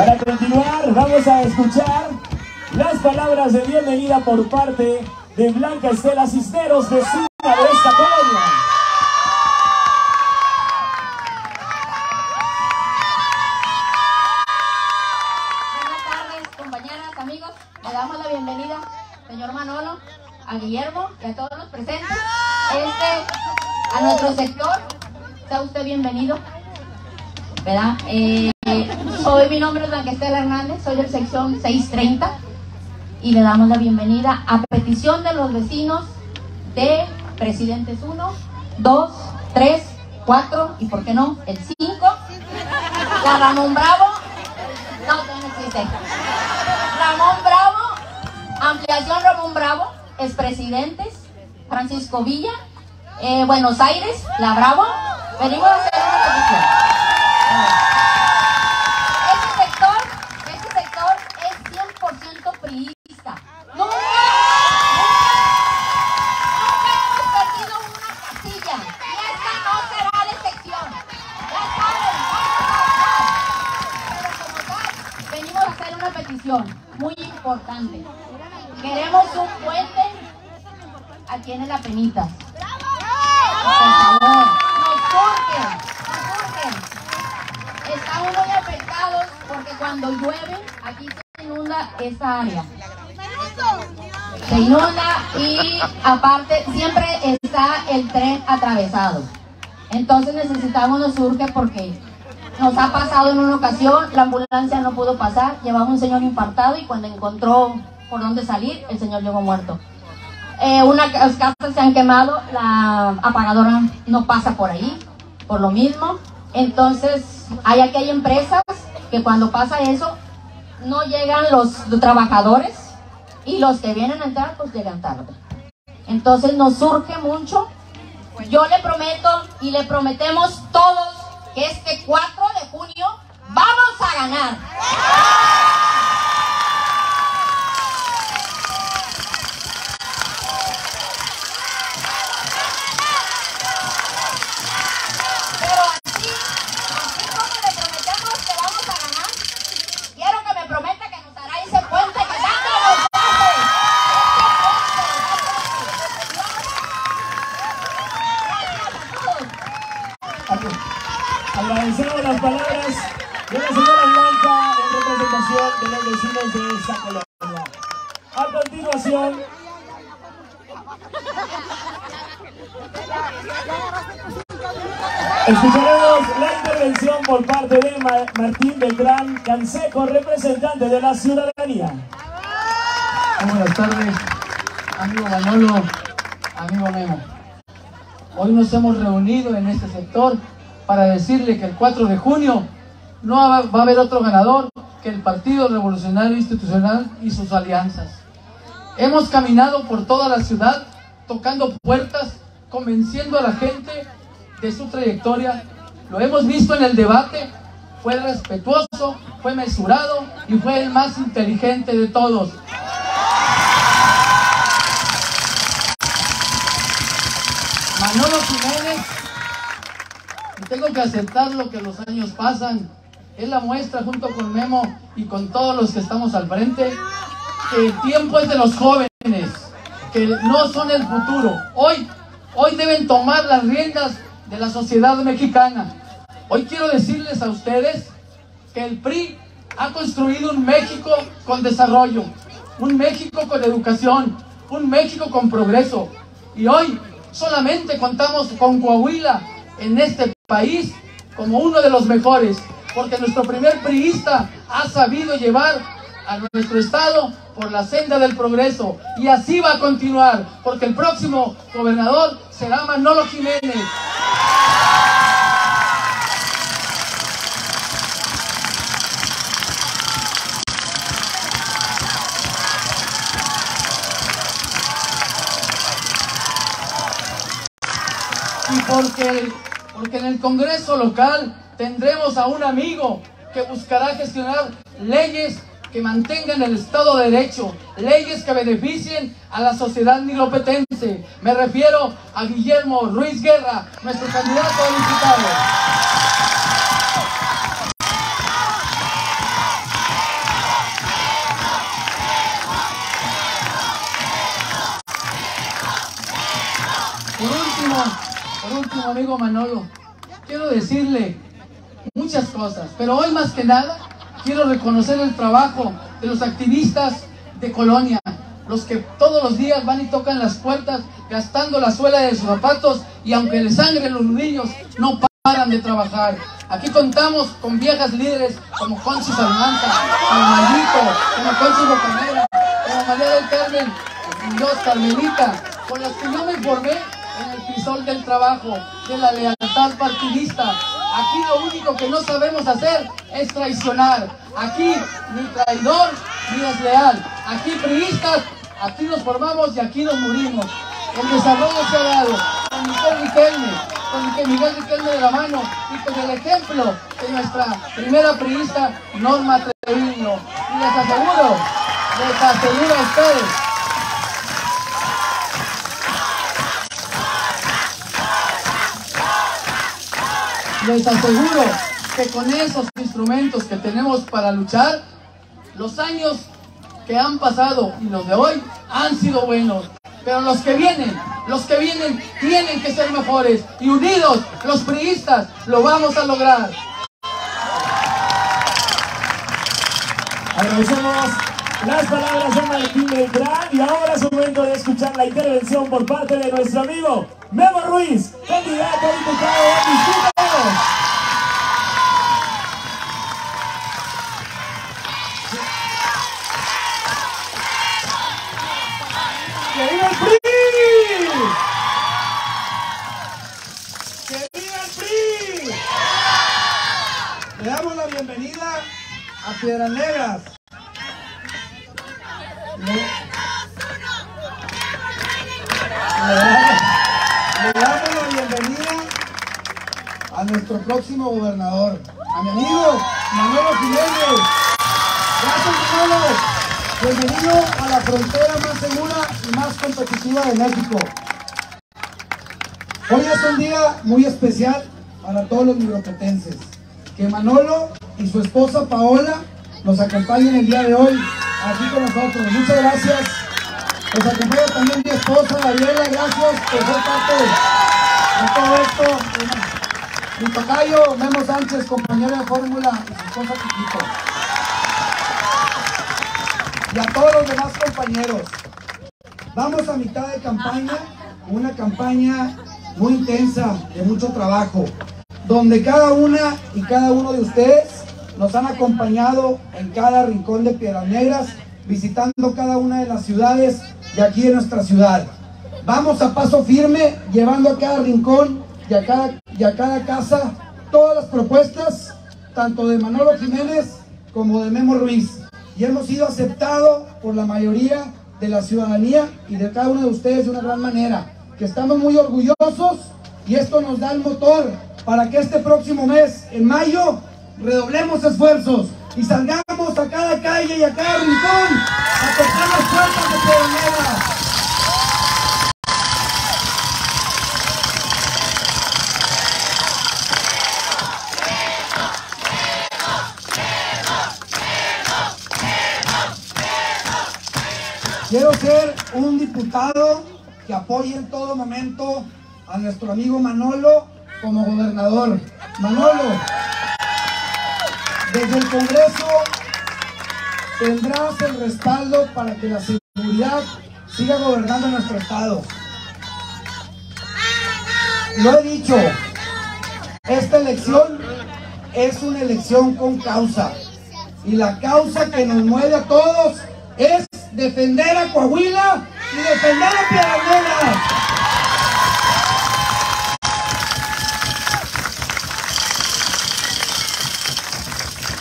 para continuar vamos a escuchar las palabras de bienvenida por parte de Blanca Estela Cisneros, vecina de esta colonia. Buenas tardes, compañeras, amigos. Le damos la bienvenida, señor Manolo, a Guillermo y a todos los presentes. Este, a nuestro sector, sea usted bienvenido. ¿Verdad? Eh, soy, mi nombre es Blanca Estela Hernández, soy del sección 630 y le damos la bienvenida a petición de los vecinos de Presidentes 1, 2, 3, 4 y, ¿por qué no?, el 5. La Ramón Bravo, no, no existe. Ramón Bravo, ampliación Ramón Bravo, expresidentes, Francisco Villa, eh, Buenos Aires, La Bravo. Venimos a hacer una petición. Queremos un puente aquí en el Apenitas. Por favor, nos surge, nos surge. Estamos muy afectados porque cuando llueve aquí se inunda esa área. Se inunda y aparte siempre está el tren atravesado. Entonces necesitamos, nos surge porque nos ha pasado en una ocasión, la ambulancia no pudo pasar, llevaba un señor infartado y cuando encontró por dónde salir, el señor llegó muerto. Eh, unas casas se han quemado, la apagadora no pasa por ahí, por lo mismo. Entonces, hay aquí hay empresas que cuando pasa eso, no llegan los trabajadores y los que vienen a entrar, pues llegan tarde. Entonces, nos surge mucho. Yo le prometo y le prometemos todos que este 4 de junio vamos a ganar. De los vecinos de esta colonia. A continuación, escucharemos la intervención por parte de Ma- Martín Beltrán Canseco, representante de la ciudadanía. Buenas tardes, amigo Manolo, amigo Memo. Hoy nos hemos reunido en este sector para decirle que el 4 de junio no va a haber otro ganador que el Partido Revolucionario Institucional y sus alianzas. Hemos caminado por toda la ciudad tocando puertas, convenciendo a la gente de su trayectoria. Lo hemos visto en el debate, fue respetuoso, fue mesurado y fue el más inteligente de todos. Manolo Jiménez, y tengo que aceptar lo que los años pasan. Es la muestra junto con Memo y con todos los que estamos al frente que el tiempo es de los jóvenes, que no son el futuro. Hoy, hoy deben tomar las riendas de la sociedad mexicana. Hoy quiero decirles a ustedes que el PRI ha construido un México con desarrollo, un México con educación, un México con progreso. Y hoy solamente contamos con Coahuila en este país como uno de los mejores, porque nuestro primer priista ha sabido llevar a nuestro estado por la senda del progreso y así va a continuar, porque el próximo gobernador será Manolo Jiménez. y porque, porque en el Congreso local tendremos a un amigo que buscará gestionar leyes que mantengan el Estado de Derecho, leyes que beneficien a la sociedad nilopetense. Me refiero a Guillermo Ruiz Guerra, nuestro candidato a diputado. Por último, por último, amigo Manolo, quiero decirle muchas cosas, pero hoy más que nada quiero reconocer el trabajo de los activistas de Colonia, los que todos los días van y tocan las puertas gastando la suela de sus zapatos y aunque les sangren los niños, no paran de trabajar. Aquí contamos con viejas líderes como Conchi Salmanta, como Mayito, como Conchi Bocanera, como María del Carmen, Dios Carmelita, con las que yo me formé en el crisol del trabajo, de la lealtad partidista. Aquí lo único que no sabemos hacer es traicionar. Aquí ni traidor ni desleal. Aquí priistas, aquí nos formamos y aquí nos morimos. El desarrollo se ha dado con Miguel Riquelme, con Miguel Riquelme de la mano y con el ejemplo de nuestra primera priista Norma Treviño. Y les aseguro, les aseguro a ustedes les aseguro que con esos instrumentos que tenemos para luchar, los años que han pasado y los de hoy han sido buenos. Pero los que vienen, los que vienen tienen que ser mejores. Y unidos, los priistas, lo vamos a lograr. Agradecemos las palabras de Martín Beltrán y ahora es momento de escuchar la intervención por parte de nuestro amigo Memo Ruiz, candidato a diputado distrito. ¡Que viva el PRI! ¡Que viva el PRI! Le damos la bienvenida a Piedras Negras. Nuestro próximo gobernador, a mi amigo Manolo Jiménez. Gracias, Manolo. Bienvenido a la frontera más segura y más competitiva de México. Hoy es un día muy especial para todos los migropetenses. Que Manolo y su esposa Paola nos acompañen el día de hoy aquí con nosotros. Muchas gracias. Nos acompaña también mi esposa Gabriela. Gracias por ser parte de todo esto. Mi tocayo Memo Sánchez, compañero de fórmula y su esposa. Y a todos los demás compañeros. Vamos a mitad de campaña, una campaña muy intensa, de mucho trabajo, donde cada una y cada uno de ustedes nos han acompañado en cada rincón de Piedras Negras, visitando cada una de las ciudades de aquí de nuestra ciudad. Vamos a paso firme, llevando a cada rincón y a cada, cada casa todas las propuestas, tanto de Manolo Jiménez como de Memo Ruiz. Y hemos sido aceptados por la mayoría de la ciudadanía y de cada uno de ustedes de una gran manera. Que estamos muy orgullosos y esto nos da el motor para que este próximo mes, en mayo, redoblemos esfuerzos y salgamos a cada calle y a cada rincón a tocar las puertas de Piedras Negras. ser un diputado que apoye en todo momento a nuestro amigo Manolo como gobernador. Manolo, desde el Congreso tendrás el respaldo para que la seguridad siga gobernando nuestro estado. Lo he dicho, esta elección es una elección con causa. Y la causa que nos mueve a todos es defender a Coahuila y defender a Piedras Negras.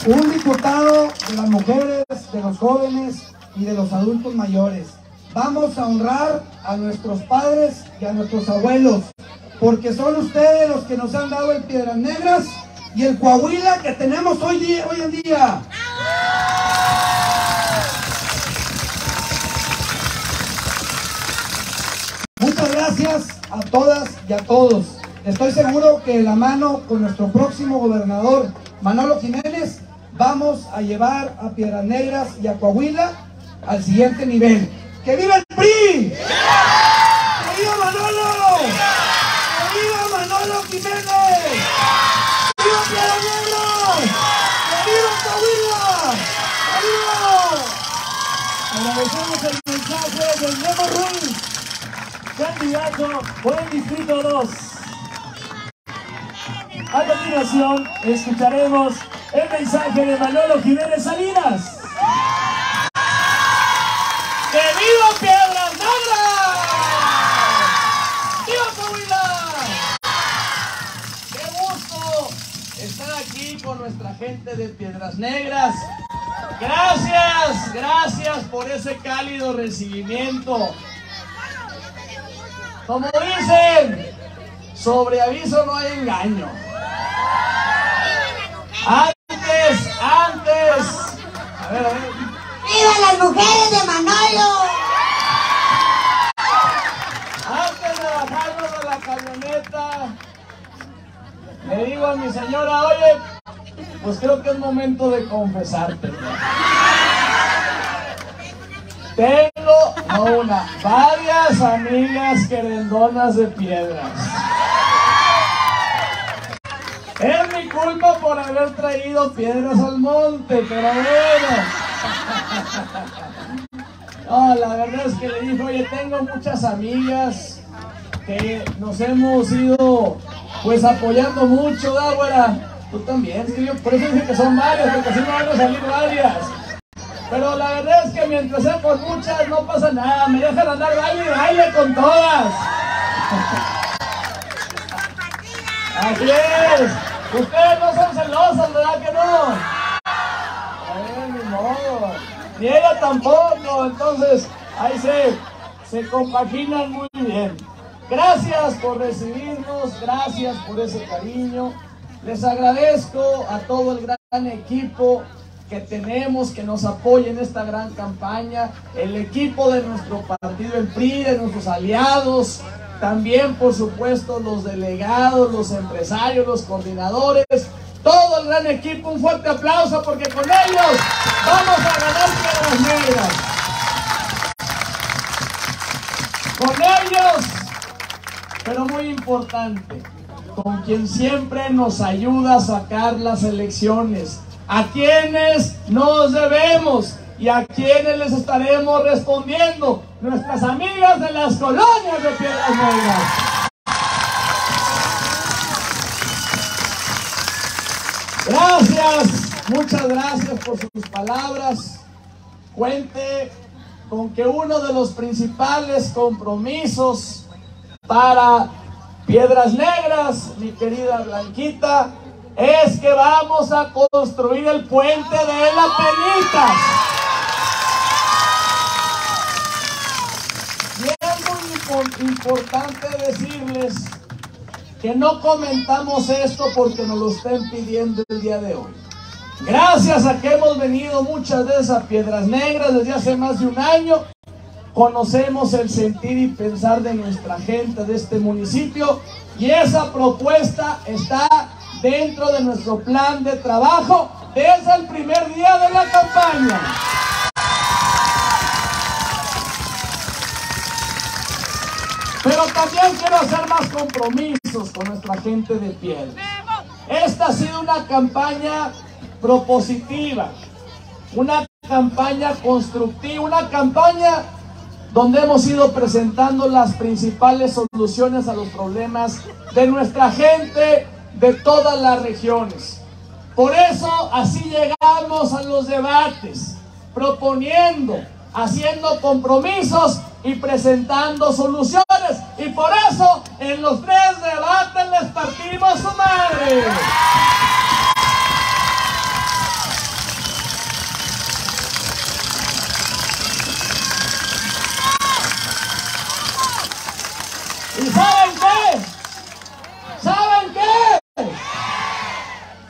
Un diputado de las mujeres, de los jóvenes y de los adultos mayores. Vamos a honrar a nuestros padres y a nuestros abuelos, porque son ustedes los que nos han dado el Piedras Negras y el Coahuila que tenemos hoy, día, hoy en día. Muchas gracias a todas y a todos. Estoy seguro que de la mano con nuestro próximo gobernador, Manolo Jiménez, vamos a llevar a Piedras Negras y a Coahuila al siguiente nivel. ¡Que viva el PRI! ¡Que viva Manolo! ¡Que viva Manolo Jiménez! ¡Que viva Piedras Negras! ¡Que viva Coahuila! ¡Que viva! Agradecemos el mensaje del Memo Ruiz, por el Distrito 2. A continuación, escucharemos el mensaje de Manolo Jiménez Salinas. ¡Que viva Piedras Negras! ¡Viva Coahuila! ¡Qué gusto estar aquí con nuestra gente de Piedras Negras! Gracias, gracias por ese cálido recibimiento. Como dicen, sobre aviso no hay engaño. Antes, antes. A ver, a ver. ¡Viva las mujeres de Manolo! Antes de bajarnos de la camioneta, le digo a mi señora, oye, pues creo que es momento de confesarte. Tengo, no una, varias amigas querendonas de piedras. Es mi culpa por haber traído piedras al monte, pero bueno. No, la verdad es que le dije, oye, tengo muchas amigas que nos hemos ido pues apoyando mucho, ¿verdad, güera? Tú también, yo por eso dije que son varias, porque así no van a salir varias. Pero la verdad es que mientras sea con muchas no pasa nada, me dejan andar baile y baile con todas. Así es. Ustedes no son celosas, ¿verdad que no? Ni modo. Ni ella tampoco, entonces ahí se, se compaginan muy bien. Gracias por recibirnos, gracias por ese cariño. Les agradezco a todo el gran equipo que tenemos, que nos apoya en esta gran campaña, el equipo de nuestro partido, el PRI, de nuestros aliados, también por supuesto los delegados, los empresarios, los coordinadores, todo el gran equipo, un fuerte aplauso porque con ellos vamos a ganar piedras negras. Con ellos, pero muy importante, con quien siempre nos ayuda a sacar las elecciones, a quienes nos debemos y a quienes les estaremos respondiendo, nuestras amigas de las colonias de Piedras Negras. Gracias, muchas gracias por sus palabras. Cuente con que uno de los principales compromisos para Piedras Negras, mi querida Blanquita, es que vamos a construir el puente de la Penitas. Y es muy impo- importante decirles que no comentamos esto porque nos lo estén pidiendo el día de hoy. Gracias a que hemos venido muchas veces a Piedras Negras desde hace más de un año, conocemos el sentir y pensar de nuestra gente de este municipio y esa propuesta está dentro de nuestro plan de trabajo desde el primer día de la campaña. Pero también quiero hacer más compromisos con nuestra gente de piel. Esta ha sido una campaña propositiva, una campaña constructiva, una campaña donde hemos ido presentando las principales soluciones a los problemas de nuestra gente de todas las regiones. Por eso así llegamos a los debates, proponiendo, haciendo compromisos y presentando soluciones. Y por eso en los tres debates les partimos su madre. ¿Y saben qué? ¿Saben qué?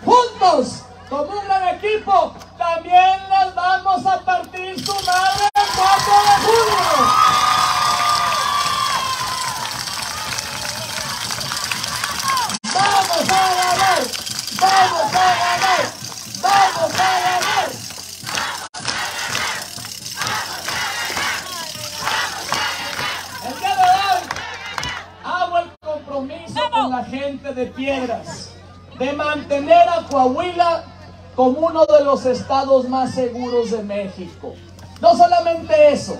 Juntos, como un gran equipo, también les vamos a partir su madre el 4 de julio. ¡Vamos a ganar! ¡Vamos a ganar! ¡Vamos a ganar! Gente de Piedras de mantener a Coahuila como uno de los estados más seguros de México. No solamente eso,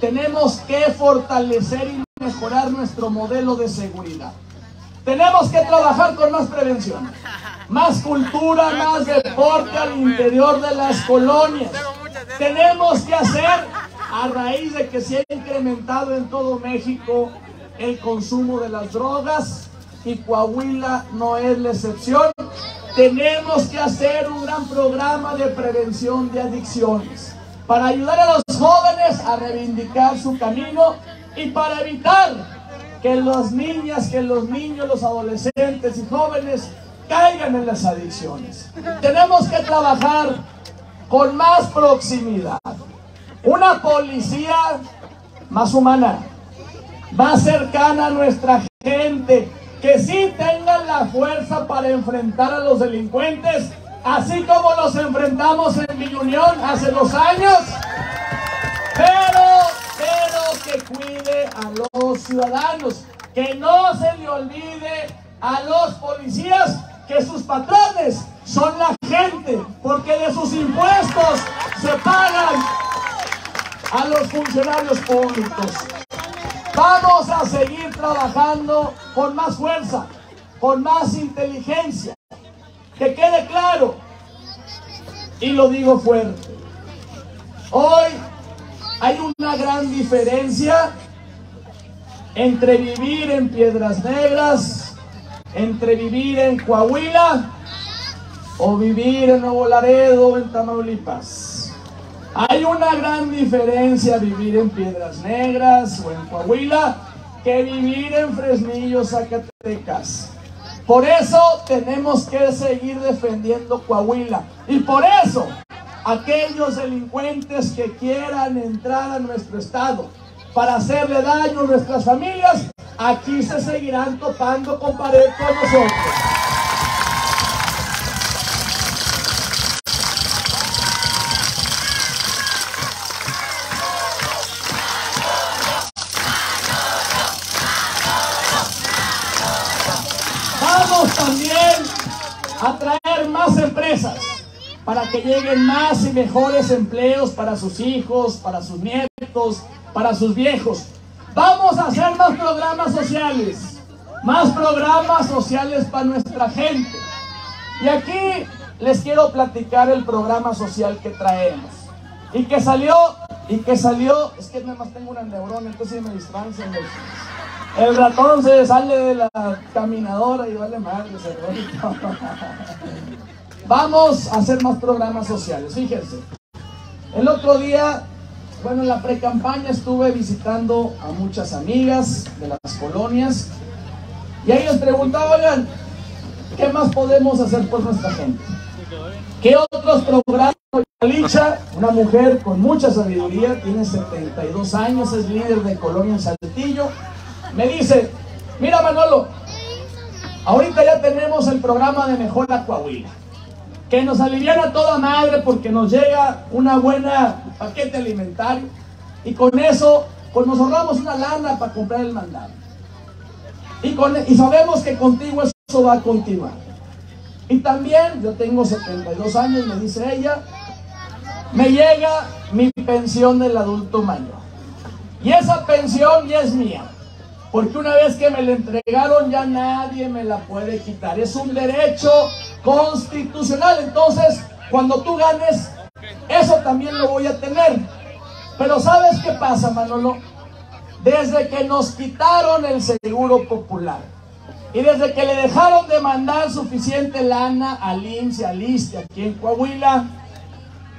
tenemos que fortalecer y mejorar nuestro modelo de seguridad. Tenemos que trabajar con más prevención, más cultura, más deporte al interior de las colonias. Tenemos que hacer, a raíz de que se ha incrementado en todo México el consumo de las drogas, y Coahuila no es la excepción, tenemos que hacer un gran programa de prevención de adicciones para ayudar a los jóvenes a reivindicar su camino y para evitar que las niñas, que los niños, los adolescentes y jóvenes caigan en las adicciones. Tenemos que trabajar con más proximidad. Una policía más humana, más cercana a nuestra gente, que sí tengan la fuerza para enfrentar a los delincuentes, así como los enfrentamos en mi unión hace dos años, pero, pero que cuide a los ciudadanos, que no se le olvide a los policías que sus patrones son la gente, porque de sus impuestos se pagan a los funcionarios públicos. Vamos a seguir trabajando con más fuerza, con más inteligencia. Que quede claro, y lo digo fuerte, hoy hay una gran diferencia entre vivir en Piedras Negras, entre vivir en Coahuila o vivir en Nuevo Laredo o en Tamaulipas. Hay una gran diferencia vivir en Piedras Negras o en Coahuila que vivir en Fresnillo, Zacatecas. Por eso tenemos que seguir defendiendo Coahuila. Y por eso aquellos delincuentes que quieran entrar a nuestro estado para hacerle daño a nuestras familias, aquí se seguirán topando con pared con nosotros. Para que lleguen más y mejores empleos para sus hijos, para sus nietos, para sus viejos. Vamos a hacer más programas sociales, más programas sociales para nuestra gente. Y aquí les quiero platicar el programa social que traemos. Y que salió, y que salió, es que nada más tengo una neurona, entonces me distraen. El ratón se sale de la caminadora y vale madre, se. Vamos a hacer más programas sociales, fíjense. El otro día, bueno, en la pre-campaña estuve visitando a muchas amigas de las colonias y ahí les preguntaba, oigan, ¿qué más podemos hacer por nuestra gente? ¿Qué otros programas? Licha, una mujer con mucha sabiduría, tiene 72 años, es líder de Colonia en Saltillo, me dice, mira Manolo, ahorita ya tenemos el programa de Mejora Coahuila que nos aliviana toda madre porque nos llega una buena paquete alimentario y con eso pues nos ahorramos una lana para comprar el mandado. Y, con, y sabemos que contigo eso va a continuar. Y también, yo tengo 72 años, me dice ella, me llega mi pensión del adulto mayor. Y esa pensión ya es mía. Porque una vez que me la entregaron ya nadie me la puede quitar. Es un derecho constitucional. Entonces, cuando tú ganes, eso también lo voy a tener. Pero ¿sabes qué pasa, Manolo? Desde que nos quitaron el seguro popular y desde que le dejaron de mandar suficiente lana al IMSS y al ISTE aquí en Coahuila,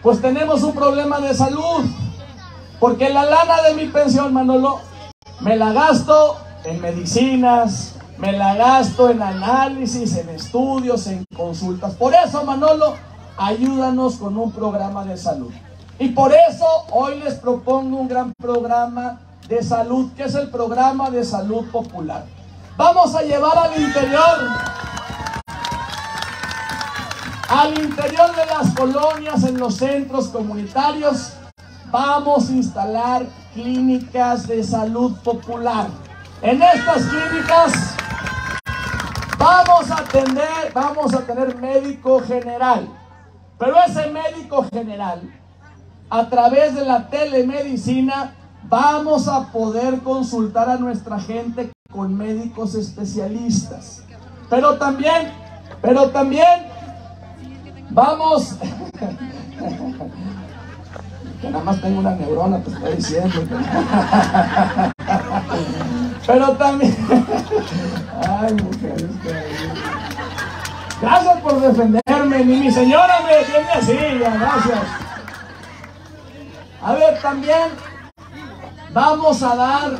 pues tenemos un problema de salud. Porque la lana de mi pensión, Manolo, me la gasto en medicinas, me la gasto en análisis, en estudios, en consultas. Por eso, Manolo, ayúdanos con un programa de salud. Y por eso hoy les propongo un gran programa de salud, que es el programa de salud popular. Vamos a llevar al interior, al interior de las colonias, en los centros comunitarios, vamos a instalar clínicas de salud popular. En estas clínicas vamos a atender, vamos a tener médico general, pero ese médico general, a través de la telemedicina, vamos a poder consultar a nuestra gente con médicos especialistas. Pero también, pero también vamos, que nada más tengo una neurona, te estoy diciendo. Pero también, ay mujeres, gracias por defenderme, ni mi señora me defiende así, gracias. A ver, también vamos a dar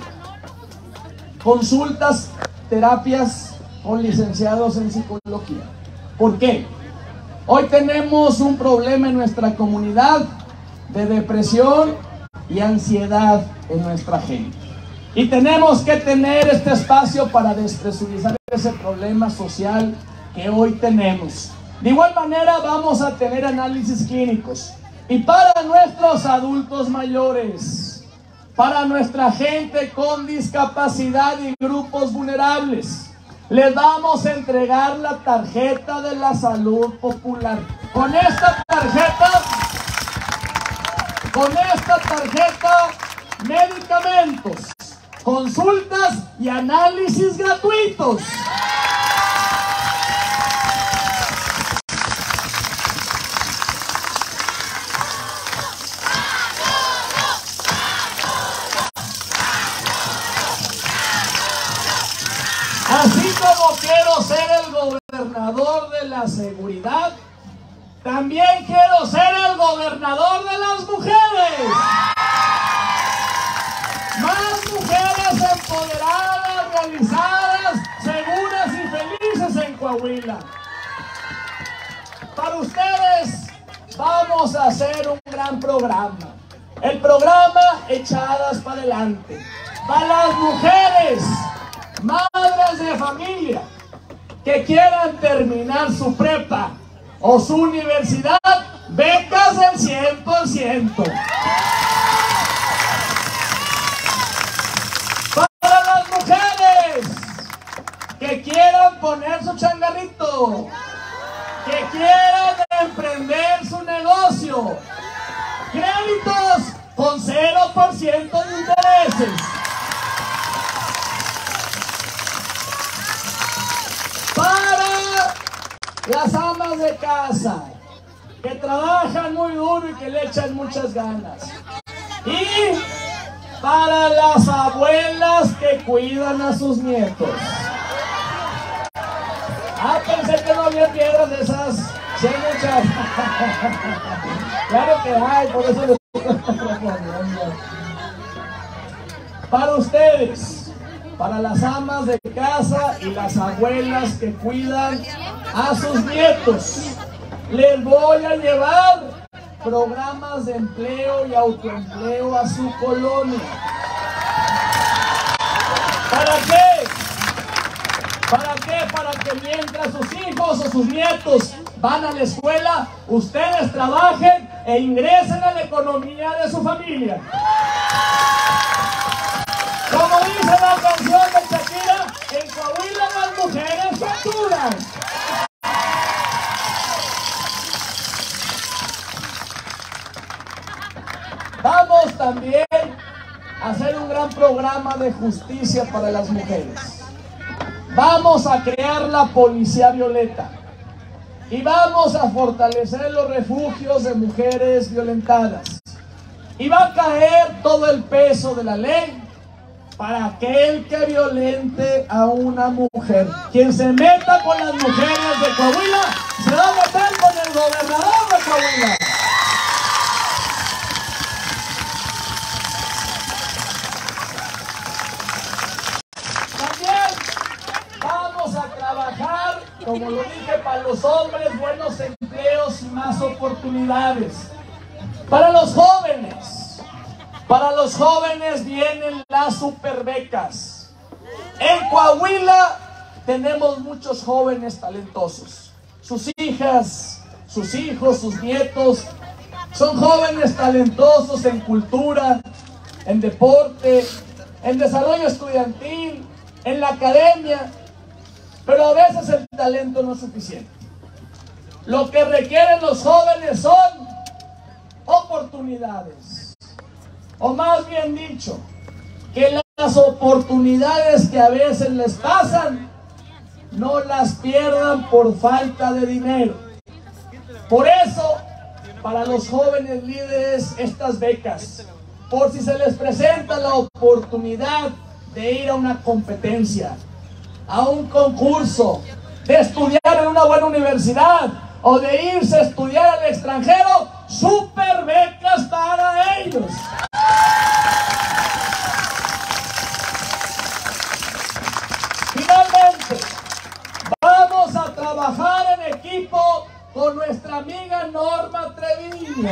consultas, terapias con licenciados en psicología. ¿Por qué? Hoy tenemos un problema en nuestra comunidad de depresión y ansiedad en nuestra gente. Y tenemos que tener este espacio para despresurizar ese problema social que hoy tenemos. De igual manera vamos a tener análisis clínicos. Y para nuestros adultos mayores, para nuestra gente con discapacidad y grupos vulnerables. Les vamos a entregar la tarjeta de la salud popular. Con esta tarjeta, con esta tarjeta, medicamentos, consultas y análisis gratuitos. Así como quiero ser el gobernador de la seguridad, también quiero ser el gobernador de las mujeres. Más mujeres realizadas, seguras y felices en Coahuila. Para ustedes vamos a hacer un gran programa. El programa Echadas para adelante. Para las mujeres madres de familia que quieran terminar su prepa o su universidad, becas del 100%. Para las mujeres que quieran poner su changarrito, que quieran emprender su negocio, créditos con 0% de intereses. para las amas de casa que trabajan muy duro y que le echan muchas ganas. Y para las abuelas que cuidan a sus nietos. Ah, pensé que no había piedras de esas. Sí muchas. claro que hay, por eso les Para ustedes para las amas de casa y las abuelas que cuidan a sus nietos. Les voy a llevar programas de empleo y autoempleo a su colonia. ¿Para qué? que mientras sus hijos o sus nietos van a la escuela, ustedes trabajen e ingresen a la economía de su familia. Como dice la canción de Shakira, en Coahuila las mujeres facturan. Vamos también a hacer un gran programa de justicia para las mujeres. Vamos a crear la policía violeta. Y vamos a fortalecer los refugios de mujeres violentadas. Y va a caer todo el peso de la ley para aquel que violente a una mujer. Quien se meta con las mujeres de Coahuila se va a meter con el gobernador de Coahuila. También vamos a trabajar, como lo dije, para los hombres, buenos empleos y más oportunidades. Para los jóvenes, para los jóvenes vienen las superbecas. En Coahuila tenemos muchos jóvenes talentosos. Sus hijas, sus hijos, sus nietos son jóvenes talentosos en cultura, en deporte, en desarrollo estudiantil, en la academia. Pero a veces el talento no es suficiente. Lo que requieren los jóvenes son oportunidades. O más bien dicho, que las oportunidades que a veces les pasan no las pierdan por falta de dinero. Por eso, para los jóvenes líderes, estas becas, por si se les presenta la oportunidad de ir a una competencia, a un concurso, de estudiar en una buena universidad o de irse a estudiar al extranjero, super becas para ellos. Finalmente, vamos a trabajar en equipo con nuestra amiga Norma Treviño.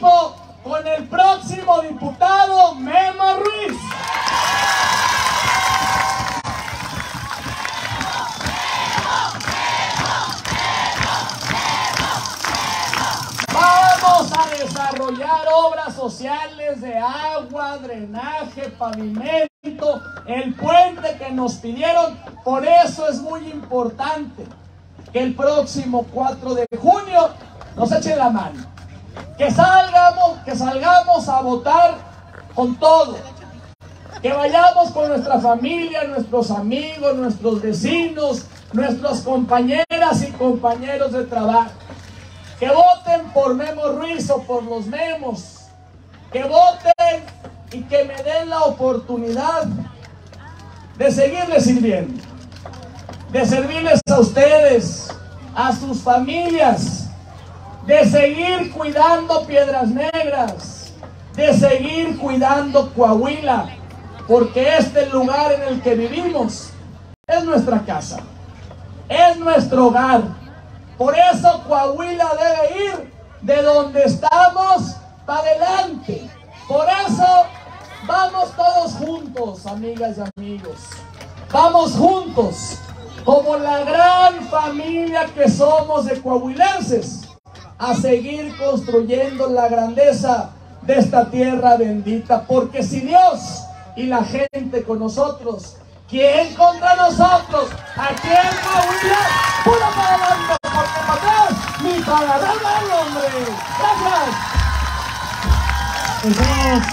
Con el próximo diputado Memo Ruiz. Vamos a desarrollar obras sociales de agua, drenaje, pavimento, el puente que nos pidieron. Por eso es muy importante que el próximo 4 de junio nos echen la mano. Que salgamos, que salgamos a votar con todo. Que vayamos con nuestra familia, nuestros amigos, nuestros vecinos, nuestras compañeras y compañeros de trabajo. Que voten por Memo Ruiz o por los Memos. Que voten y que me den la oportunidad de seguirles sirviendo. De servirles a ustedes, a sus familias. De seguir cuidando Piedras Negras. De seguir cuidando Coahuila. Porque este lugar en el que vivimos es nuestra casa. Es nuestro hogar. Por eso Coahuila debe ir de donde estamos para adelante. Por eso vamos todos juntos, amigas y amigos. Vamos juntos, como la gran familia que somos de coahuilenses, a seguir construyendo la grandeza de esta tierra bendita. Porque si Dios y la gente con nosotros, ¿quién contra nosotros? Aquí en Coahuila, puro para adelante, porque para atrás ni para adelante, hombre. Gracias.